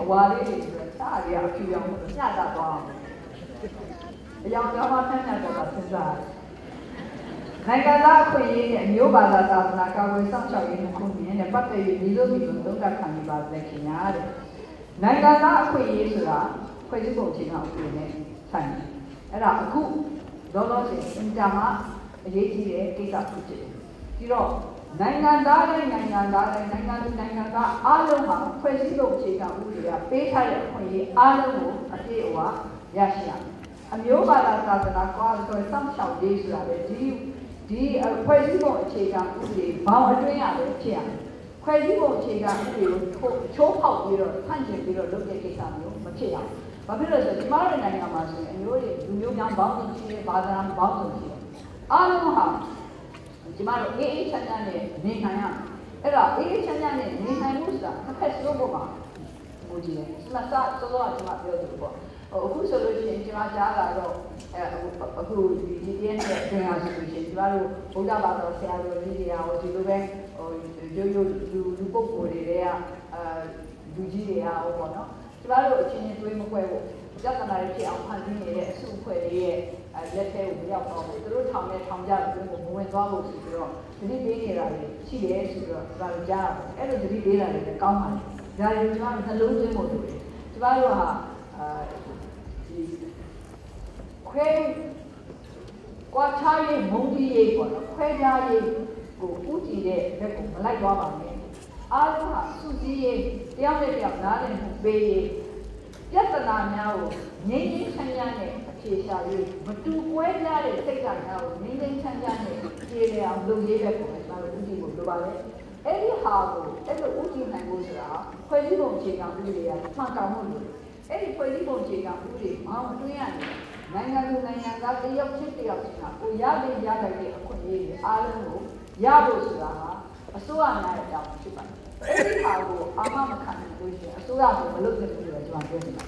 အဝါလေးတွေဆိုတော့စားရအဖြူရောင်လို့ညတာသွားအောင်အယောင်ကြောင့်မှဆန်းဆန်းတော့စဉ်းစားနိုင်ငံသားအခွင့်အရေးနဲ့အမျိုးဘာသာသာသနာကာကွယ်စောင့်ရှောက်ရေးနဲ့ခုမြင်တဲ့ပတ်သက်ရေးဒီလိုမျိုးသုံးသပ်ခံနေပါတဲ့ခင်ဗျာတဲ့နိုင်ငံသားအခွင့်အရေးဆိုတာဖွဲ့စည်းပုံအခြေခံဥပဒေနဲ့ဆိုင်တယ်အဲ့ဒါအခုလောလောဆယ်အင်တာမှာအရေးကြီးတဲ့ကိစ္စဖြစ်တယ်ပြီးတော့ နိုင်ငံသားတိုင်းနိုင်ငံသားတိုင်းနိုင်ငံသူနိုင်ငံသားအားလုံးဟာဖွဲ့စည်းပုံအခြေခံဥပဒေကပေးထားတဲ့အခွင့်အရေးအားလုံးကိုအပြည့်အဝရရှိရမယ်အမျိုးဘာသာသာသနာကွာဆိုစောင့်ရှောက်ရေးဆိုတာလေဒီဒီဖွဲ့စည်းပုံအခြေခံဥပဒေဘောင်အတွင်းရလည်းဖြစ်ရမယ်ဖွဲ့စည်းပုံအခြေခံဥပဒေကိုချိုးဖောက်ပြီးတော့ဖန်ကျင်ပြီးတော့လုပ်တဲ့ကိစ္စမျိုးမဖြစ်ရဘူး။ဘာဖြစ်လို့လဲဆိုတော့ဒီမှာတဲ့နိုင်ငံမှာဆိုရင်အမျိုးတွေလူမျိုးများဘောင်းစုံရှိတယ်ဘာသာဘောင်းစုံရှိတယ်။အားလုံးဟာ ဒီမှာတော့အေးအေးချမ်းချမ်းနဲ့နေနိုင်ရမယ်။အဲ့တော့အေးအေးချမ်းချမ်းနဲ့နေနိုင်မှုဆိုတာတစ်ခက်စလုံးပေါ်မှာဟိုကြည့်တယ်။ဒီမှာစစောစောကဒီမှာပြောတယ်ပေါ့။ဟိုအခုဆိုလို့ရှိရင်ဒီမှာကြားလာတော့အဲအခုဒီဒီရဲ့အတွင်းအားဆိုလို့ရှိရင်ဒီမှာတို့ဘုရားဘာသာဆရာတော်ကြီးတွေကဟိုဒီလိုပဲဟိုရိုးရိုးလူလူပုဂ္ဂိုလ်တွေကအဲလူကြီးတွေကဟိုပေါ့နော် ကျမတို့အချင်းချင်းတွေးမခွဲဘူးပြဿနာတွေဖြစ်အောင်ဖန်တီးနေတဲ့အစုအဖွဲ့တွေရဲ့လက်ထဲကိုမရောက်တော့ဘူးသူတို့ထောင်နဲ့ထောင်ကြလို့မဝင်သွားဖို့ဆိုပြီးတော့သတိပေးနေတာတွေရှိတယ်ဆိုတော့ကျမတို့ကြားတာအဲ့လိုသတိပေးတာတွေလည်းကောင်းပါတယ်ဒါတွေကျမတို့နှလုံးသွင်းဖို့လိုတယ်ကျမတို့ဟာအဲဒီခွဲကွာချားရေးမုံကြီးရေးပေါ့နော်ခွဲခြားရေးကိုဥတည်တဲ့ဘက်ကိုမလိုက်သွားပါနဲ့ အားလုံးဟာစုစည်းရေးတယောက်နဲ့တယောက်နားလည်မှုပေးရေးပြဿနာများကိုငြိမ်းငြိမ်းချမ်းချမ်းနဲ့အဖြေရှာရေးမတူကွဲပြားတဲ့စိတ်ဓာတ်များကိုငြိမ်းငြိမ်းချမ်းချမ်းနဲ့ပြေလည်အောင်လုပ်ရေးဘက်ကိုကျွန်တော်တို့ဥတည်ဖို့လိုပါတယ်အဲ့ဒီဟာကိုအဲ့လိုဥတည်နိုင်ဖို့ဆိုတာဖွဲ့စည်းပုံအခြေခံဥပဒေကမှန်ကန်မှုလို့အဲ့ဒီဖွဲ့စည်းပုံအခြေခံဥပဒေမှာအတွင်းရနေနိုင်ငံသူနိုင်ငံသားတယောက်ချင်းတယောက်ချင်းကကိုရတဲ့ရတဲ့တဲ့အခွင့်အရေးတွေအားလုံးကိုရဖို့ဆိုတာဟာ အစိုးရများရဲ့အကြောင်းဖြစ်ပါတယ်။အဲဒီဟာကိုအာမမခံနိုင်လို့ရှိရင်အစိုးရကမလုပ်တဲ့ဘူးလို့ကျွန်တော်ပြောနေတာ